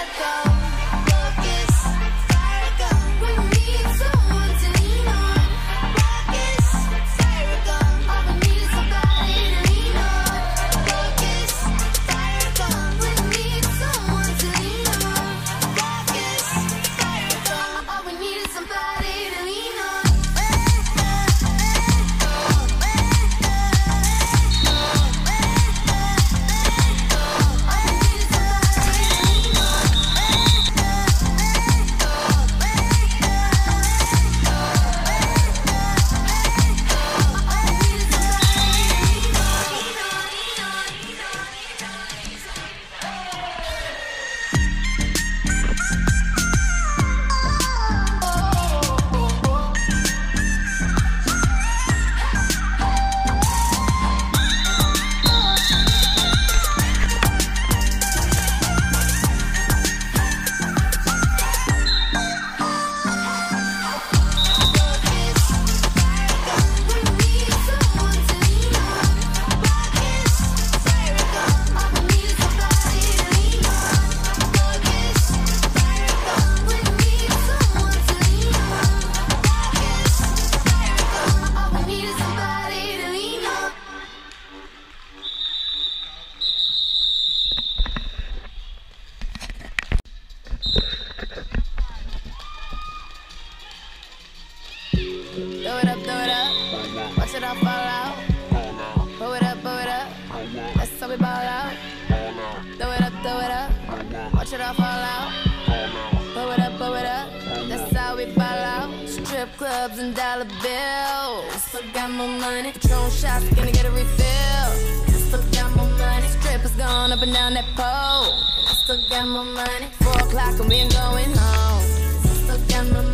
let go. clubs and bills. Still got more money. Patron shots, gonna get a refill. Still got more money. Strippers going up and down that pole. Still got more money. Four o'clock and we ain't going home. Still got more money.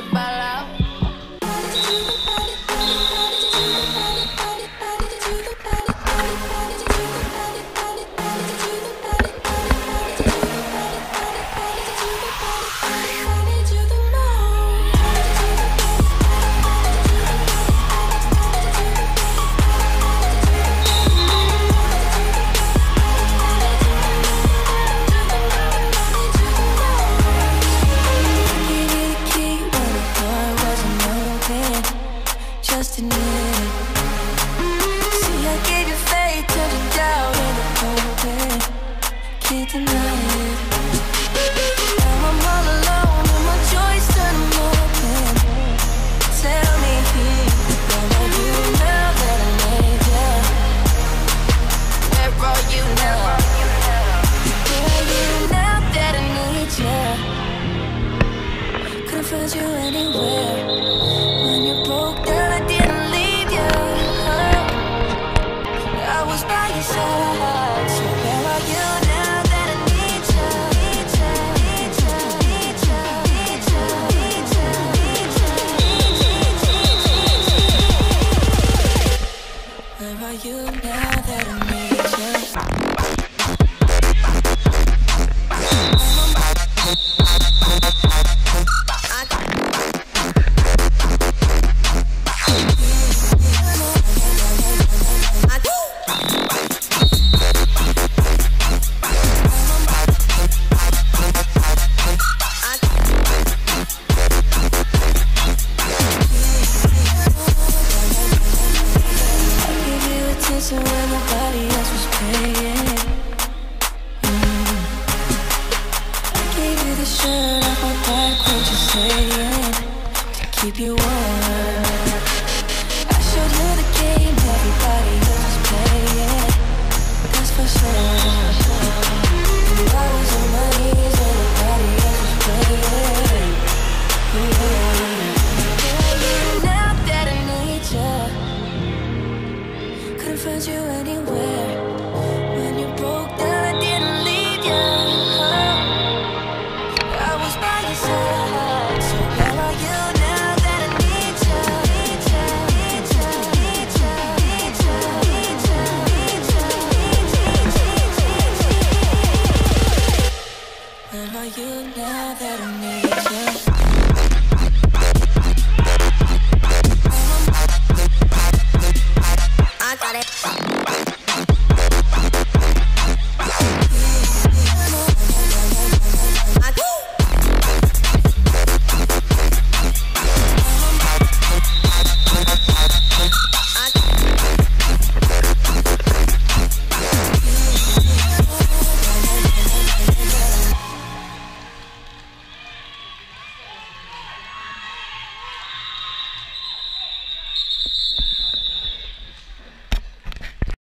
everybody should I go back? What you say to keep you warm? I showed you the game, everybody else is playing. That's for sure.